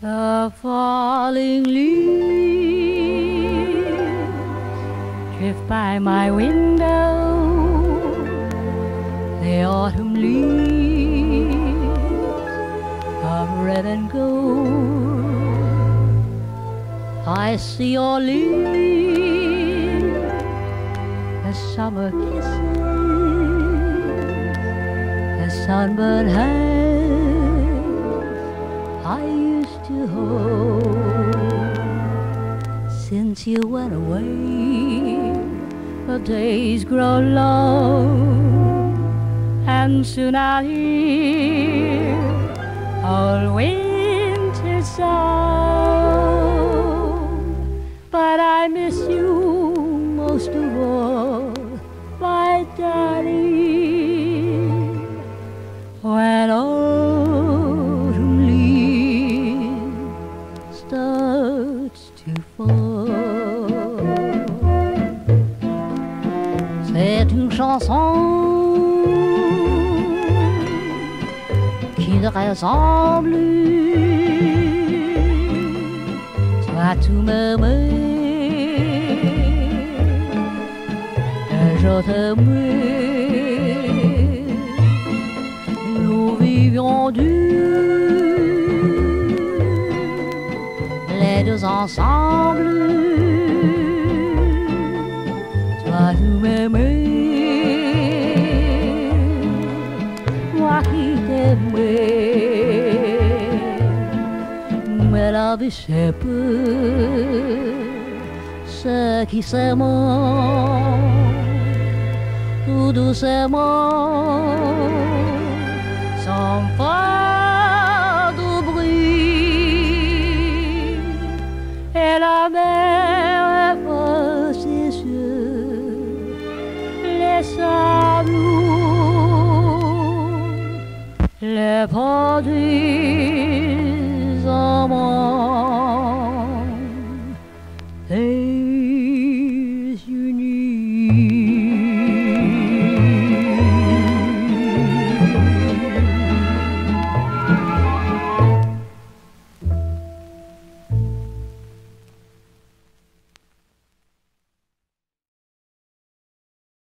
The falling leaves drift by my window. The autumn leaves of red and gold. I see your lips, the summer kisses, the sunburned hands I used to hold. Since you went away, the days grow long, and soon I'll hear old winter song. But I miss you most of all, my darling. Chanson qui ne ressemble tu m'aimais et je t'aimais Nous vivions durs Les deux ensemble. Tu m'aimais Moi dice peu ce qui s'aimant tout doucement sans pas de bruit. Et la mer ouvre les sables les produits